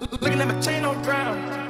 Looking at my chain on ground.